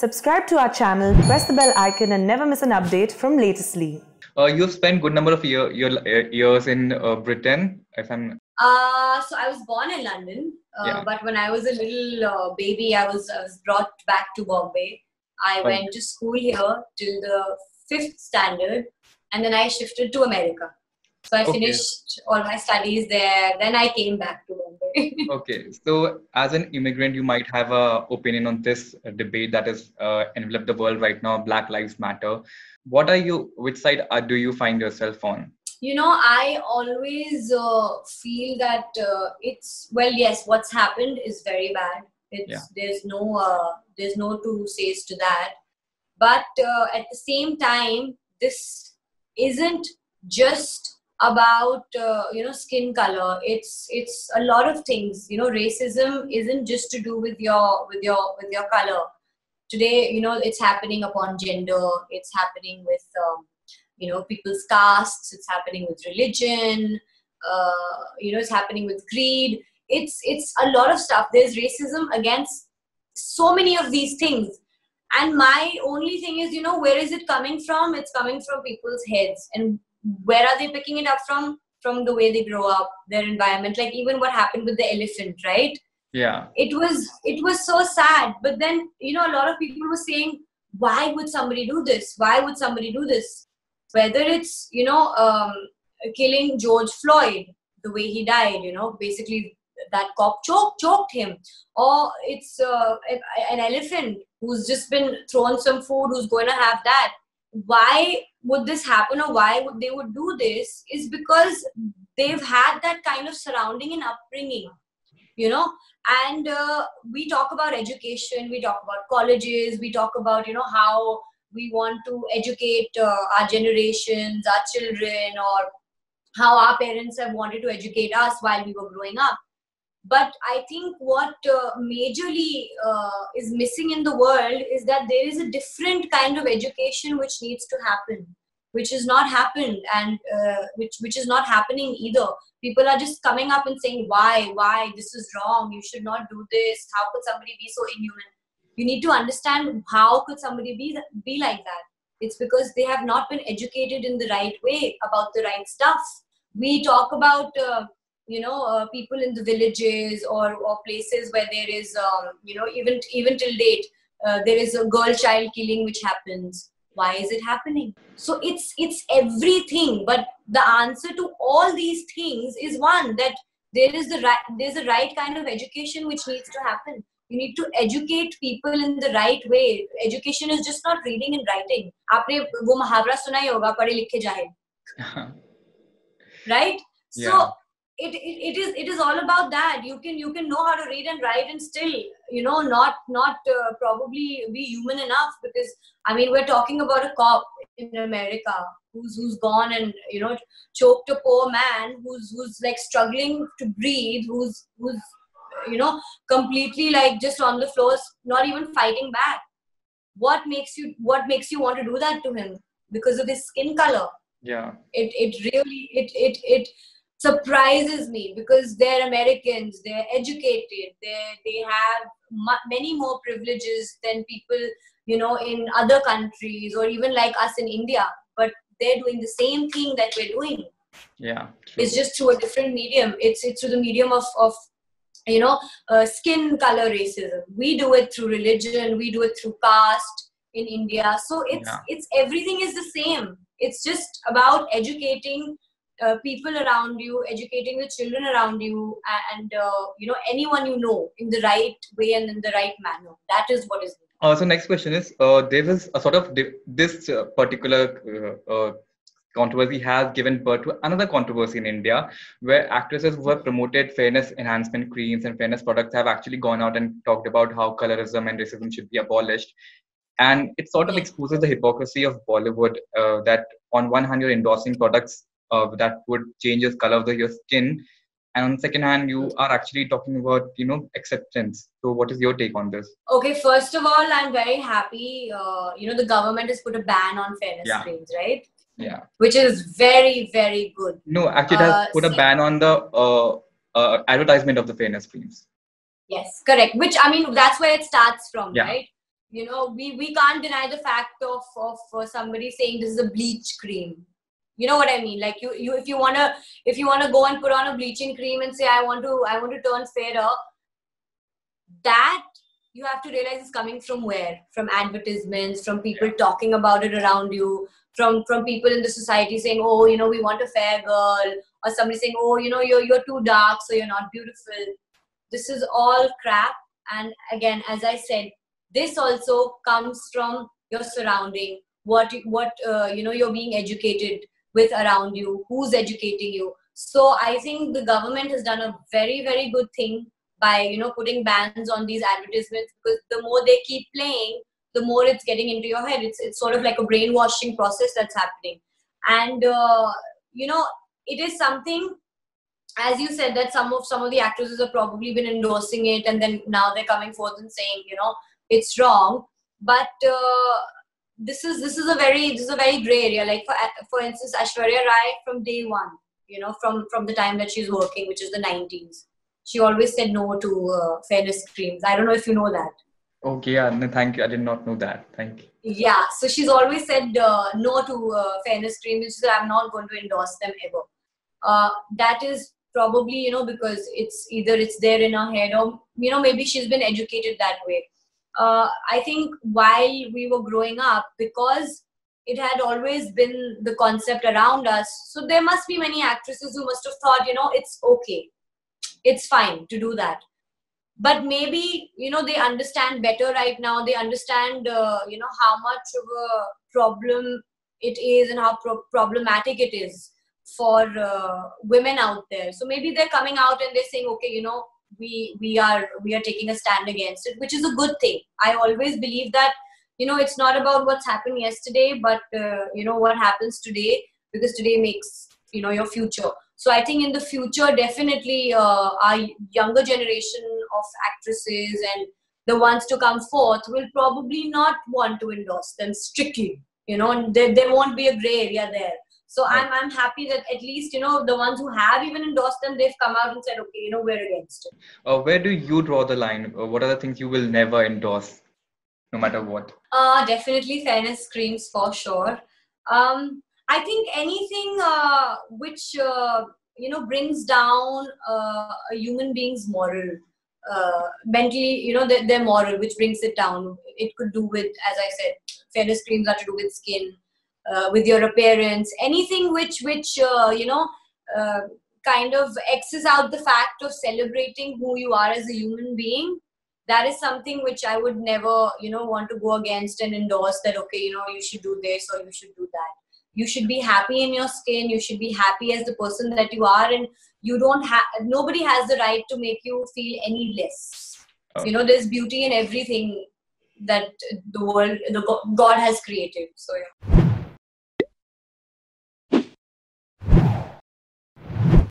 Subscribe to our channel, press the bell icon, and never miss an update from Latestly. Uh, you've spent good number of year, year, years in uh, Britain, if I'm. Uh, so I was born in London, uh, Yeah. but when I was a little uh, baby, I was I was brought back to Bombay. I Oh. went to school here till the fifth standard, and then I shifted to America. So I Okay. finished all my studies there. Then I came back to Bombay. Okay, so as an immigrant, you might have a opinion on this debate that is uh, enveloped the world right now. Black Lives Matter. What are you? Which side uh, do you find yourself on? you know i always uh, feel that uh, it's well yes what's happened is very bad it's Yeah. there's no uh, there's no two says to that but uh, at the same time this isn't just about uh, you know skin color. It's it's a lot of things. You know racism isn't just to do with your with your with your color. Today you know it's happening upon gender. It's happening with um, you know people's castes. It's happening with religion. Uh, you know it's happening with greed. It's it's a lot of stuff. There's racism against so many of these things. And my only thing is you know where is it coming from? It's coming from people's heads. And where are they picking it up from? From the way they grow up their environment like even what happened with the elephant right? Yeah, it was it was so sad but then you know a lot of people were saying why would somebody do this? Why would somebody do this? Whether it's you know um, killing george floyd the way he died you know basically that cop choked choked him. Or it's uh, an elephant who's just been thrown some food who's going to have that why would this happen or why would they would do this is because they've had that kind of surrounding and upbringing you know? And uh, we talk about education we talk about colleges we talk about you know how we want to educate uh, our generations our children or how our parents have wanted to educate us while we were growing up but i think what uh, majorly uh, is missing in the world is that there is a different kind of education which needs to happen which is not happened and uh, which which is not happening either. People are just coming up and saying why why? This is wrong. You should not do this. How could somebody be so inhuman you need to understand how could somebody be be like that. It's because they have not been educated in the right way about the right stuff. We talk about uh, you know uh, people in the villages or, or places where there is um, you know even even till date uh, there is a girl child killing which happens why is it happening so it's it's everything but the answer to all these things is one that there is the right there's a right kind of education which needs to happen you need to educate people in the right way education is just not reading and writing आपने वो मुहावरा सुना ही होगा पढ़े लिखे जाहिल right so Yeah. it, it it is it is all about that. You can you can know how to read and write and still you know not not uh, probably be human enough because i mean we're talking about a cop in america who's who's gone and you know choked a poor man who's who's like struggling to breathe who's who's you know completely like just on the floor not even fighting back. What makes you what makes you want to do that to him? Because of his skin color. Yeah, it it really it it it surprises me because they're Americans, they're educated, they they have mu- many more privileges than people you know in other countries or even like us in India. But they're doing the same thing that we're doing. yeah. True. It's just through a different medium. It's it's through the medium of of you know uh, skin color racism. We do it through religion. We do it through caste in India. So it's Yeah. it's everything is the same. It's just about educating uh, people around you, educating the children around you, and uh, you know anyone you know in the right way and in the right manner. That is what is. Uh, so next question is, uh, there is a sort of this uh, particular uh, uh, controversy has given birth to another controversy in India, where actresses who have promoted fairness enhancement creams and fairness products have actually gone out and talked about how colorism and racism should be abolished. And it sort of exposes the hypocrisy of Bollywood uh, that on one hand you're endorsing products uh, that would change the color of the, your skin, and on the second hand you are actually talking about you know acceptance. So what is your take on this? Okay, first of all, I'm very happy. Uh, you know, the government has put a ban on fairness Yeah. creams, right? Yeah. Which is very, very good. No, actually, it has Uh, put a ban on the uh, uh, advertisement of the fairness creams. Yes, correct. Which I mean, that's where it starts from, Yeah. right? you know we we can't deny the fact of of uh, somebody saying this is a bleach cream you know what i mean? Like you you if you want to if you want to go and put on a bleaching cream and say i want to i want to turn fairer that you have to realize is coming from where? From advertisements from people Yeah. talking about it around you from from people in the society saying oh you know we want a fair girl or somebody saying oh you know you're you're too dark so you're not beautiful. This is all crap. And again as i said this also comes from your surrounding what you- what uh, you know you're being educated with around you who's educating you. So i think the government has done a very very good thing by you know putting bans on these advertisements because the more they keep playing the more it's getting into your head. It's it's sort of like a brainwashing process that's happening. And uh, you know it is something as you said that some of some of the actresses have probably been endorsing it and then now they're coming forth and saying you know it's wrong. But uh, this is this is a very this is a very gray area. Like for for instance Aishwarya Rai from day one you know from from the time that she's working which is the 90s she always said no to uh, fairness creams i don't know if you know that. Okay, yeah, no, thank you. I did not know that. Thank you. yeah so she's always said uh, no to uh, fairness creams she said i'm not going to endorse them ever. Uh, that is probably you know because it's either it's there in her head or you know maybe she's been educated that way uh, i think while we were growing up because it had always been the concept around us so there must be many actresses who must have thought you know it's okay. It's fine to do that. But maybe you know they understand better right now. They understand uh, you know how much of a problem it is and how pro- problematic it is for uh, women out there. So maybe they're coming out and they're saying okay you know we we are we are taking a stand against it which is a good thing. I always believe that you know it's not about what's happened yesterday but uh, you know what happens today because today makes you know your future. So i think in the future definitely uh, our younger generation of actresses and the ones to come forth will probably not want to endorse them strictly you know there, there won't be a gray area there so I'm, I'm happy that at least you know the ones who have even endorsed them they've come out and said okay you know we're against it Uh, where do you draw the line? Uh, what are the things you will never endorse, no matter what? Uh, definitely fairness screams for sure. Um, I think anything uh, which uh, you know brings down uh, a human being's moral, uh, mentally, you know, their, their moral, which brings it down. It could do with, as I said, fairness creams are to do with skin, uh, with your appearance, anything which which uh, you know. Uh, kind of x's out the fact of celebrating who you are as a human being that is something which I would never, you know, want to go against and endorse that, okay, you know, you should do this or you should do that. You should be happy in your skin. You should be happy as the person that you are. And you don't have, nobody has the right to make you feel any less. You know, there's beauty in everything that the world, the God has created. So, yeah.